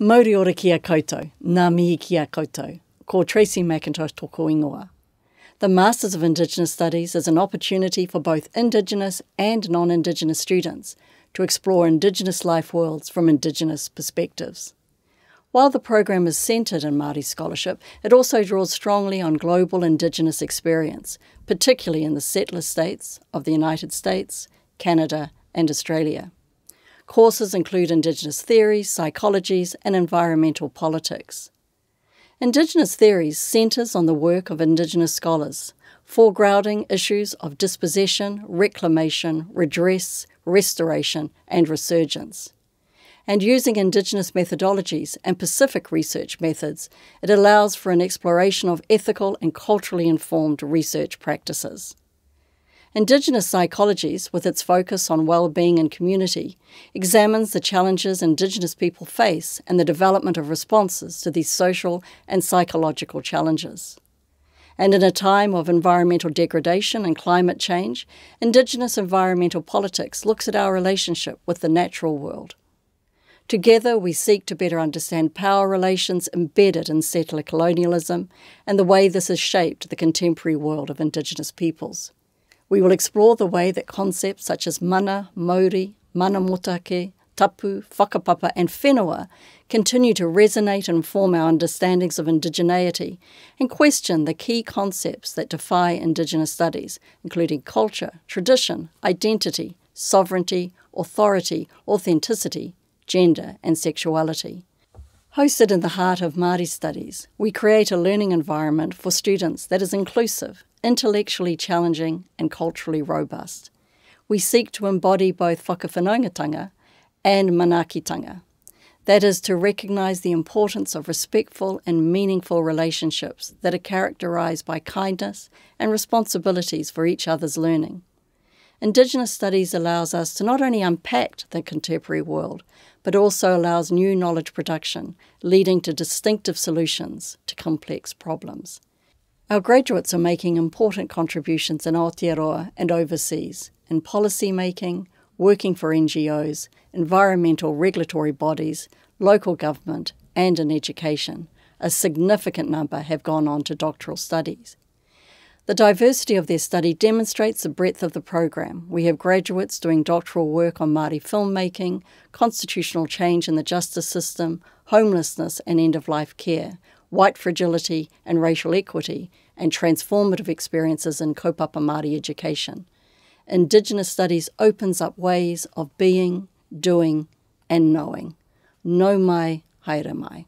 Mauri ora kia koutou, ngā mihi kia koutou, ko Tracey McIntosh toko ingoa. The Masters of Indigenous Studies is an opportunity for both Indigenous and non Indigenous students to explore Indigenous life worlds from Indigenous perspectives. While the program is centred in Māori scholarship, it also draws strongly on global Indigenous experience, particularly in the settler states of the United States, Canada, and Australia. Courses include Indigenous theories, psychologies, and environmental politics. Indigenous theories centres on the work of Indigenous scholars, foregrounding issues of dispossession, reclamation, redress, restoration, and resurgence and using Indigenous methodologies and Pacific research methods, it allows for an exploration of ethical and culturally informed research practices. Indigenous Psychologies, with its focus on well-being and community, examines the challenges Indigenous people face and the development of responses to these social and psychological challenges. And in a time of environmental degradation and climate change, Indigenous environmental politics looks at our relationship with the natural world. Together, we seek to better understand power relations embedded in settler colonialism and the way this has shaped the contemporary world of Indigenous peoples. We will explore the way that concepts such as mana, mauri, mana motuhake, tapu, whakapapa, and whenua continue to resonate and form our understandings of indigeneity and question the key concepts that defy Indigenous studies, including culture, tradition, identity, sovereignty, authority, authenticity, gender, and sexuality. Hosted in the heart of Māori studies, we create a learning environment for students that is inclusive, intellectually challenging, and culturally robust. We seek to embody both whakawhanaungatanga and manakitanga. That is, to recognise the importance of respectful and meaningful relationships that are characterised by kindness and responsibilities for each other's learning. Indigenous studies allows us to not only unpack the contemporary world, but also allows new knowledge production, leading to distinctive solutions to complex problems. Our graduates are making important contributions in Aotearoa and overseas, in policy making, working for NGOs, environmental regulatory bodies, local government, and in education. A significant number have gone on to doctoral studies. The diversity of their study demonstrates the breadth of the program. We have graduates doing doctoral work on Māori filmmaking, constitutional change in the justice system, homelessness and end of life care, white fragility and racial equity, and transformative experiences in kaupapa Māori education. Indigenous studies opens up ways of being, doing, and knowing. No mai, haere mai.